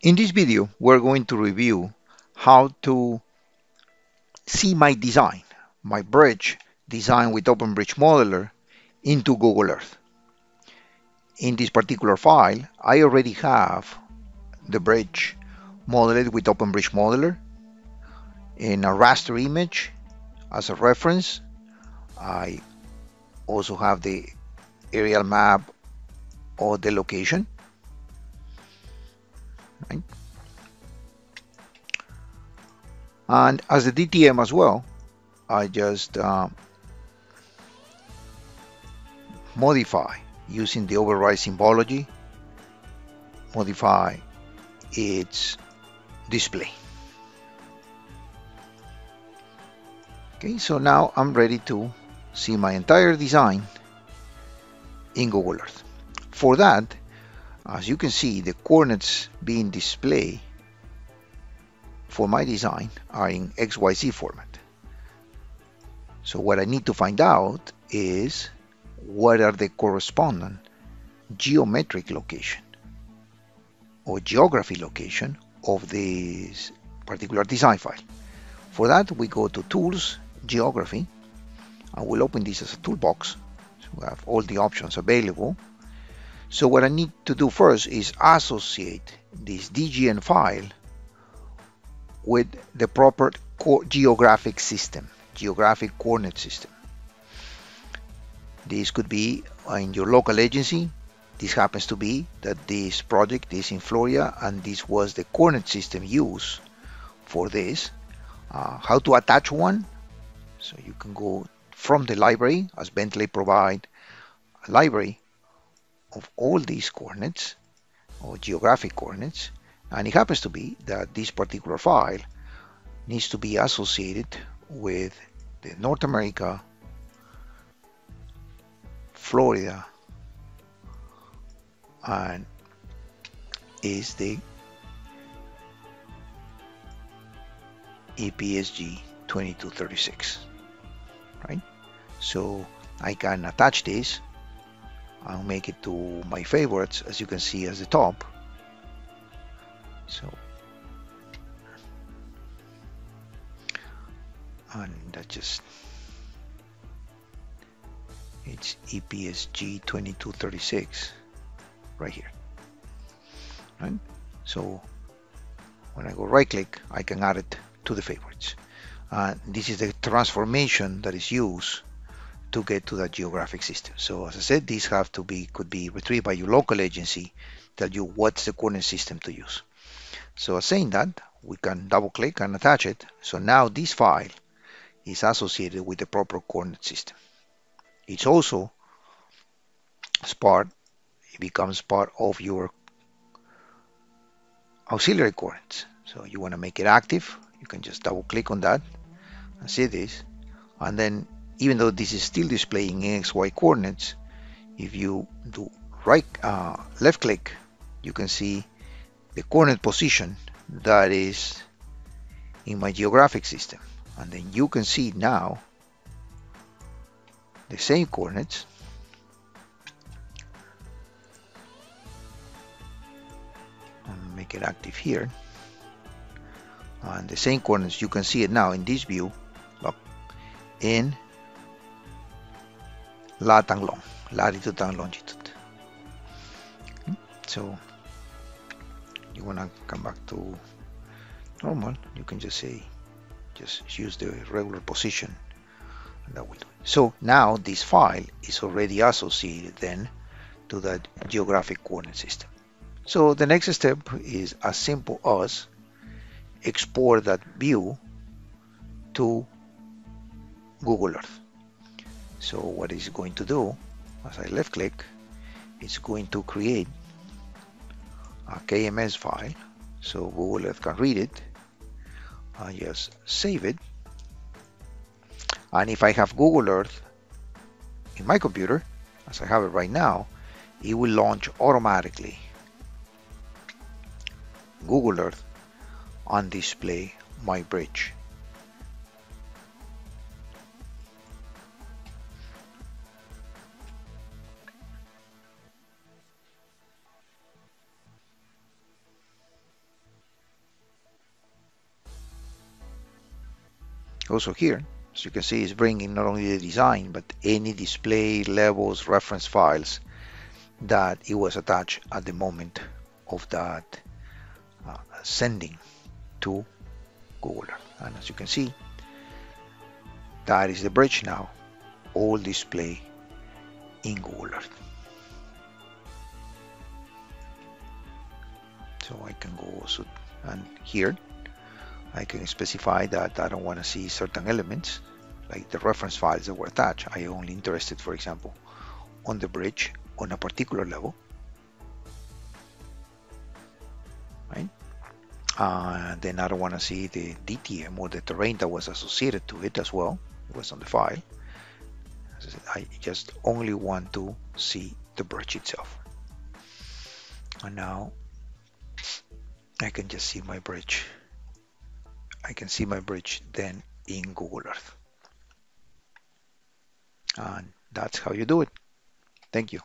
In this video, we're going to review how to see my design, my bridge design with OpenBridge Modeler into Google Earth. In this particular file, I already have the bridge modeled with OpenBridge Modeler in a raster image as a reference. I also have the aerial map of the location right? And as the DTM as well, I just uh, modify using the override symbology, modify its display. Okay, so now I'm ready to see my entire design in Google Earth. For that, as you can see, the coordinates being displayed for my design are in XYZ format. So what I need to find out is what are the corresponding geometric location or geography location of this particular design file. For that, we go to Tools, Geography, and we'll open this as a toolbox. So we have all the options available so what I need to do first is associate this DGN file with the proper geographic system, geographic coordinate system. This could be in your local agency. This happens to be that this project is in Florida and this was the coordinate system used for this. Uh, how to attach one? So you can go from the library as Bentley provide a library of all these coordinates or geographic coordinates and it happens to be that this particular file needs to be associated with the North America, Florida, and is the EPSG 2236 right? So I can attach this I'll make it to my favorites as you can see as the top. So and that just it's EPSG 2236 right here. Right? So when I go right click I can add it to the favorites. Uh, this is the transformation that is used to get to that geographic system. So as I said, these have to be could be retrieved by your local agency, tell you what's the coordinate system to use. So as saying that, we can double click and attach it. So now this file is associated with the proper coordinate system. It's also part, it becomes part of your auxiliary coordinates. So you want to make it active, you can just double click on that and see this. And then even though this is still displaying XY coordinates, if you do right uh, left click, you can see the coordinate position that is in my geographic system. And then you can see now the same coordinates and make it active here and the same coordinates you can see it now in this view look in lat long, latitude and longitude. So you want to come back to normal, you can just say, just use the regular position that will do it. So now this file is already associated then to that geographic coordinate system. So the next step is as simple as export that view to Google Earth. So what is going to do, as I left click, it's going to create a KMZ file so Google Earth can read it. I just save it. And if I have Google Earth in my computer, as I have it right now, it will launch automatically Google Earth and display my bridge. Also here, as you can see, it's bringing not only the design, but any display levels, reference files that it was attached at the moment of that uh, sending to Google. And as you can see, that is the bridge now, all display in Google Earth. So I can go also, and here I can specify that I don't want to see certain elements like the reference files that were attached. I only interested, for example, on the bridge on a particular level. Right? Uh, then I don't want to see the DTM or the terrain that was associated to it as well. It was on the file. I just only want to see the bridge itself. And now I can just see my bridge. I can see my bridge then in Google Earth. And that's how you do it. Thank you.